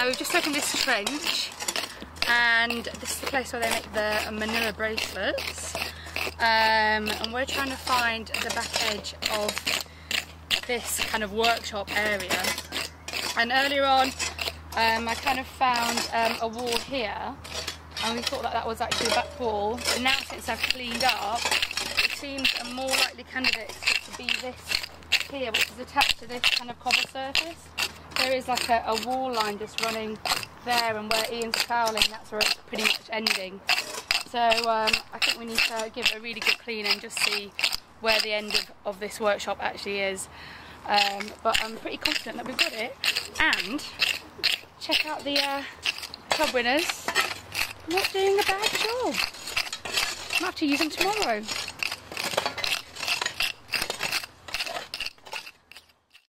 Now we've just opened this trench and this is the place where they make the manilla bracelets. Um, and we're trying to find the back edge of this kind of workshop area. And earlier on, um, I kind of found um, a wall here and we thought that that was actually the back wall. But now since I've cleaned up, it seems a more likely candidate to be this here, which is attached to this kind of cobble surface. There is like a, a wall line just running there and where Ian's fouling, that's where it's pretty much ending. So um, I think we need to give it a really good clean and just see where the end of, of this workshop actually is. Um, but I'm pretty confident that we've got it. And check out the uh, club winners. not doing a bad job. I might have to use them tomorrow.